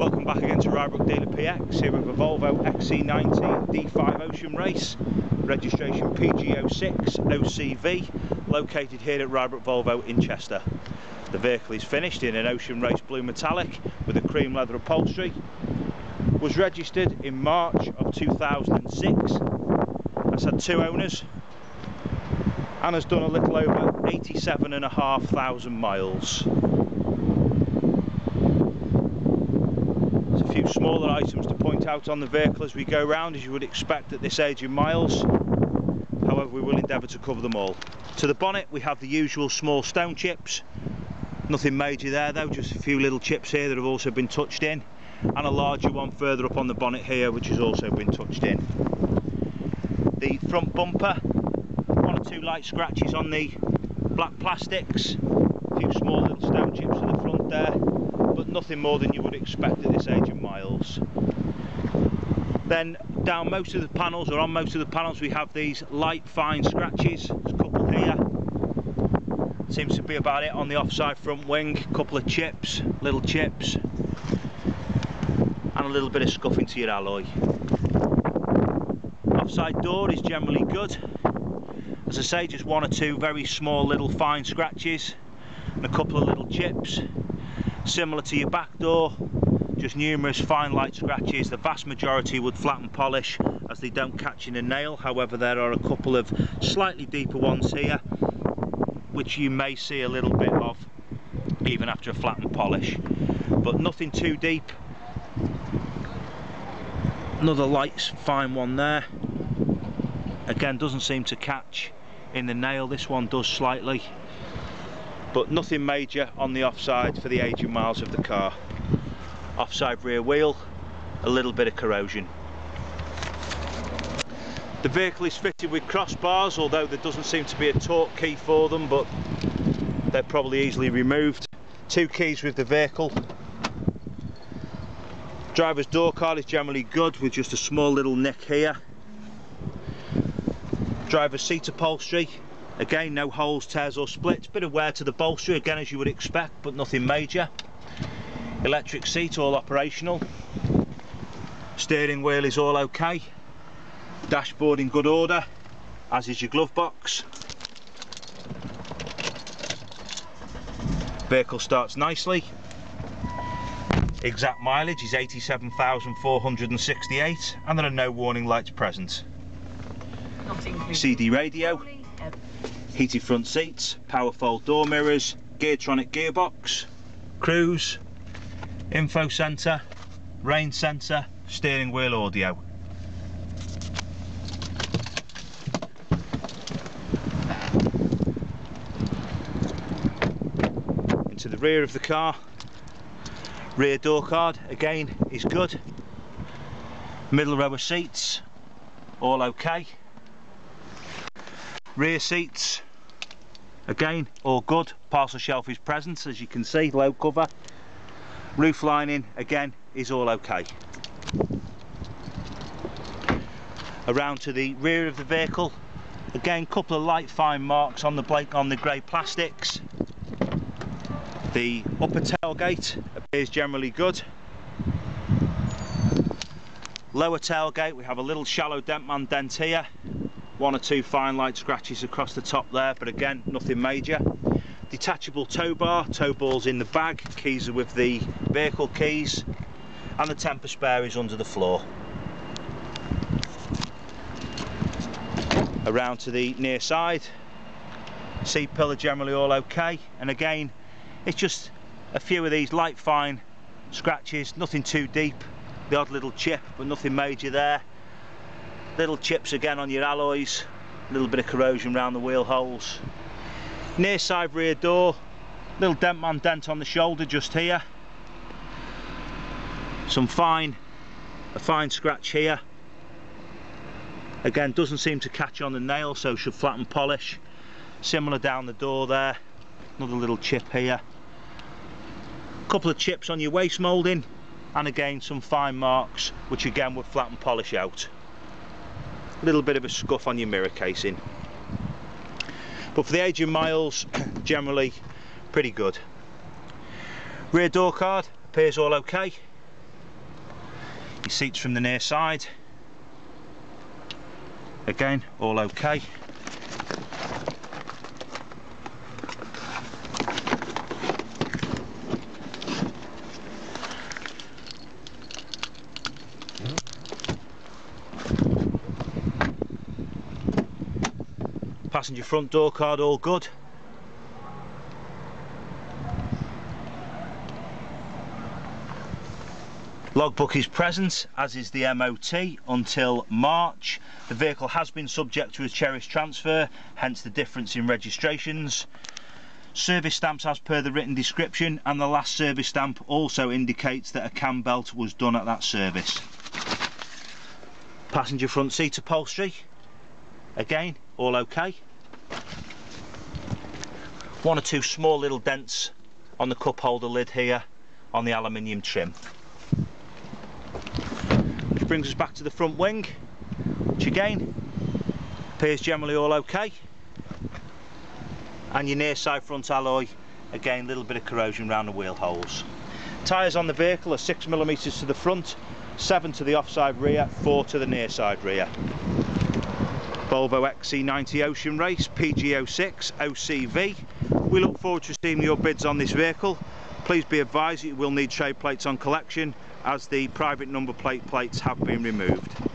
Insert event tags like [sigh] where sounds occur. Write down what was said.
Welcome back again to Rybrook Dealer PX here with a Volvo XC90 D5 Ocean Race registration PG06 OCV located here at Rybrook Volvo in Chester. The vehicle is finished in an Ocean Race blue metallic with a cream leather upholstery. Was registered in March of 2006 has had two owners and has done a little over 87 and a half thousand miles a few smaller items to point out on the vehicle as we go round. As you would expect at this age in miles however we will endeavour to cover them all. To the bonnet we have the usual small stone chips. Nothing major there though just a few little chips here that have also been touched in and a larger one further up on the bonnet here which has also been touched in. The front bumper one or two light scratches on the black plastics a few small little stone chips to the front there but nothing more than you would expect at this age of miles. Then down most of the panels, or on most of the panels, we have these light fine scratches. There's a couple here. Seems to be about it on the offside front wing. A couple of chips, little chips. And a little bit of scuffing to your alloy. Offside door is generally good. As I say, just one or two very small little fine scratches and a couple of little chips similar to your back door just numerous fine light scratches. The vast majority would flatten polish as they don't catch in a nail. However there are a couple of slightly deeper ones here which you may see a little bit of even after a flattened polish. But nothing too deep. Another light fine one there. Again doesn't seem to catch in the nail. This one does slightly but nothing major on the offside for the age miles of the car. Offside rear wheel, a little bit of corrosion. The vehicle is fitted with crossbars, although there doesn't seem to be a torque key for them, but they're probably easily removed. Two keys with the vehicle. Driver's door card is generally good with just a small little nick here. Driver's seat upholstery Again, no holes, tears or splits. Bit of wear to the bolster, again as you would expect, but nothing major. Electric seat, all operational. Steering wheel is all okay. Dashboard in good order, as is your glove box. Vehicle starts nicely. Exact mileage is 87,468 and there are no warning lights present. CD radio heated front seats, power fold door mirrors, Geartronic gearbox, cruise, info centre, rain sensor, steering wheel audio. Into the rear of the car, rear door card again is good, middle row of seats, all okay. Rear seats, again, all good. Parcel shelf is present, as you can see, low cover. Roof lining, again, is all okay. Around to the rear of the vehicle, again, couple of light fine marks on the Blake on the grey plastics. The upper tailgate appears generally good. Lower tailgate, we have a little shallow dent man dent here one or two fine light scratches across the top there but again nothing major. Detachable tow bar tow balls in the bag keys are with the vehicle keys and the temper spare is under the floor. Around to the near side. C pillar generally all okay and again it's just a few of these light fine scratches nothing too deep. The odd little chip but nothing major there little chips again on your alloys a little bit of corrosion around the wheel holes. Near side rear door little dent man dent on the shoulder just here. Some fine a fine scratch here. Again doesn't seem to catch on the nail so should flatten polish. Similar down the door there another little chip here. Couple of chips on your waist moulding and again some fine marks which again would flatten polish out little bit of a scuff on your mirror casing but for the age of miles [coughs] generally pretty good rear door card appears all okay Your seats from the near side. Again, all okay. Passenger front door card all good. Logbook is present, as is the MOT, until March. The vehicle has been subject to a cherished transfer, hence the difference in registrations. Service stamps as per the written description, and the last service stamp also indicates that a cam belt was done at that service. Passenger front seat upholstery, again, all okay. One or two small little dents on the cup holder lid here on the aluminium trim Which brings us back to the front wing, which again appears generally all okay. And your near side front alloy, again a little bit of corrosion around the wheel holes. Tyres on the vehicle are 6mm to the front, 7 to the offside rear, 4 to the near side rear. Volvo XC90 Ocean Race PG06 OCV. We look forward to seeing your bids on this vehicle. Please be advised you will need trade plates on collection as the private number plate plates have been removed.